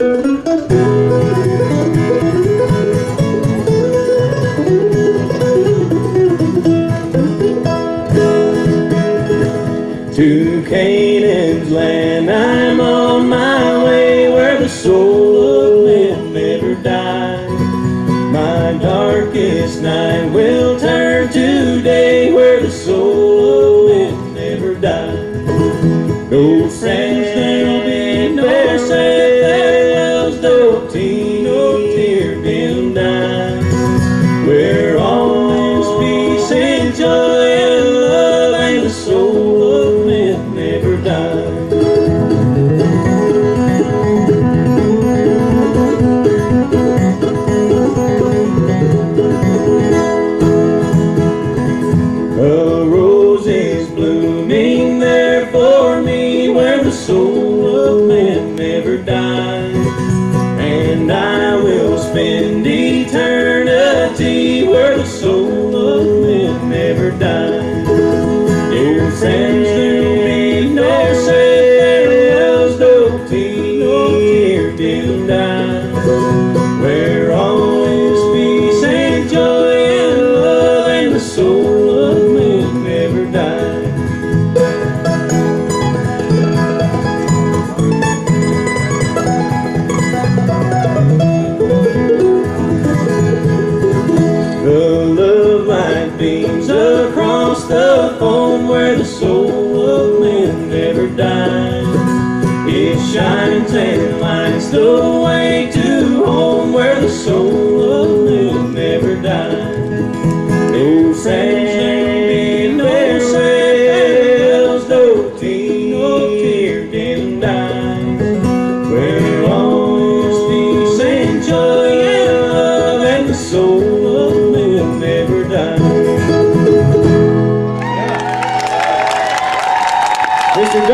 To Canaan's land I'm on my way where the soul of man never dies. My darkest night will turn to day where the soul of man never dies. No friends, will where the soul of man never dies. It shines and lights the way to home where the soul of man never dies. No sand, no sails, no tea, no tear dim dies. Where is peace and joy and love and the soul